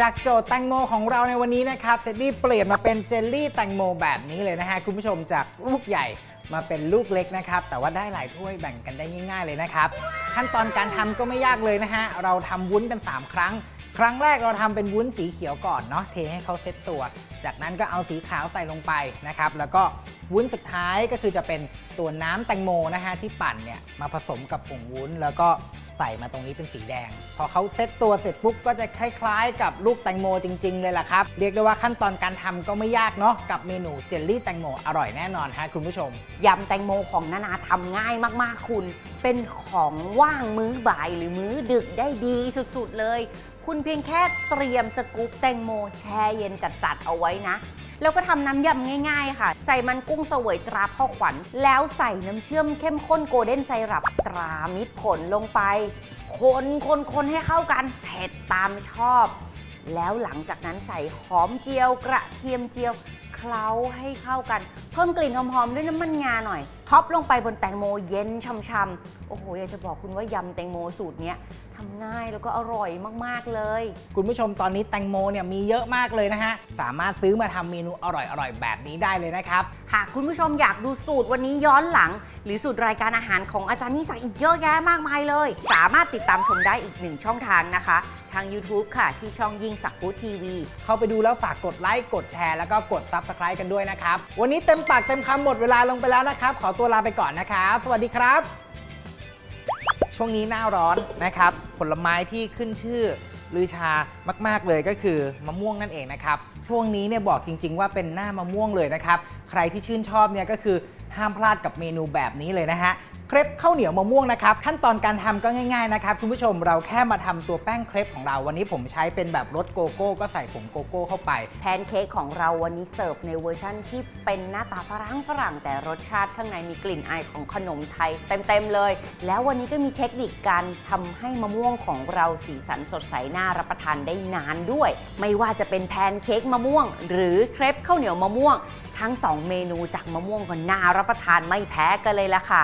จากโจทย์แตงโมของเราในวันนี้นะครับเท็ดดี้เปลี่ยนมาเป็นเจลลี่แตงโมแบบนี้เลยนะฮะคุณผู้ชมจากลูกใหญ่มาเป็นลูกเล็กนะครับ แต่ว่าได้หลายถ้วยแบ่งกันได้ง่าย ๆเลยนะครับ ขั้นตอนการทำก็ไม่ยากเลยนะฮะเราทำวุ้นกัน 3 ครั้ง ครั้งแรกเราทำเป็นวุ้นสีเขียวก่อนเนาะเทให้เขาเซ็ตตัว จากนั้นก็เอาสีขาวใส่ลงไปนะครับ แล้วก็วุ้นสุดท้ายก็คือจะเป็นตัวน้ำแตงโมนะฮะที่ปั่นเนี่ยมาผสมกับผงวุ้นแล้วก็ ใส่มาตรงนี้เป็นสีแดง พอเขาเซตตัวเสร็จปุ๊บก็จะคล้ายๆ กับลูกแตงโมจริง ๆ เลยล่ะครับ เรียกได้ว่าขั้นตอนการทำก็ไม่ยากเนาะกับเมนูเจลลี่แตงโมอร่อยแน่นอนฮะคุณผู้ชมยำแตงโมของนานาทำง่ายมากๆคุณ เป็นของว่างมื้อบ่ายหรือมื้อดึกได้ดีสุดๆเลย คุณเพียงแค่เตรียมสกู๊ปแตงโมแช่เย็นจัดๆเอาไว้นะ แล้วก็ทำน้ำยำง่าย ๆ ค่ะ ใส่มันกุ้งเสวยตราพ่อขวัญ แล้วใส่น้ำเชื่อมเข้มข้น golden syrup ตรามิตรผลลงไป คนคนคนให้เข้ากันเผ็ดตามชอบ แล้วหลังจากนั้นใส่หอมเจียวกระเทียมเจียว เคล้าให้เข้ากัน เพิ่มกลิ่นหอมๆด้วยน้ำมันงาหน่อย top ลงไปบนแตงโมเย็นฉ่ำๆโอ้โหอยากจะบอกคุณว่ายำแตงโมสูตรเนี้ยทำง่ายแล้วก็อร่อยมากๆเลย คุณผู้ชมตอนนี้แตงโมเนี่ยมีเยอะมากเลยนะฮะ สามารถซื้อมาทำเมนูอร่อยๆแบบนี้ได้เลยนะครับ หากคุณผู้ชมอยากดูสูตรวันนี้ย้อนหลัง หรือสูตรรายการอาหารของอาจารย์ยิ่งศักดิ์อีกเยอะแยะมากมายเลย สามารถติดตามชมได้อีกหนึ่งช่องทางนะคะ ทาง YouTube ค่ะ ที่ช่องยิ่งศักดิ์ฟู้ดทีวี เข้าไปดูแล้วฝากกดไลค์ กดแชร์ แล้วก็กด Subscribe กันด้วยนะครับ วันนี้เต็มปากเต็มคำหมดเวลาลงไปแล้วนะครับ ขอตัวลาไปก่อนนะครับ สวัสดีครับ ช่วงนี้หน้าร้อนนะครับ ผลไม้ที่ขึ้นชื่อลือชามาก ๆเลยก็คือมะม่วงนั่นเองนะครับ ช่วงนี้เนี่ยบอกจริง ๆ ว่าเป็นหน้ามะม่วงเลยนะครับ ใครที่ชื่นชอบเนี่ยก็คือห้ามพลาดกับเมนูแบบนี้เลยนะฮะ เครปข้าวเหนียวมะม่วงนะครับขั้นตอนการทำก็ง่ายๆนะครับคุณผู้ชมเราแค่มาทำตัวแป้งเครปของเราวันนี้ผมใช้เป็นแบบรสโกโก้ก็ใส่ผงโกโก้เข้าไปแพนเค้กของเราวันนี้เสิร์ฟในเวอร์ชั่นที่เป็นหน้าตาฝรั่งฝรั่งแต่รสชาติข้างในมีกลิ่นอายของขนมไทยเต็มๆเลย แล้ววันนี้ก็มีเทคนิคการทำให้มะม่วงของเราสีสันสดใสน่ารับประทานได้นานด้วย ไม่ว่าจะเป็นแพนเค้กมะม่วง หรือเครปข้าวเหนียวมะม่วง ทั้ง 2 เมนูจากมะม่วงก็น่ารับประทานไม่แพ้กันเลยละค่ะ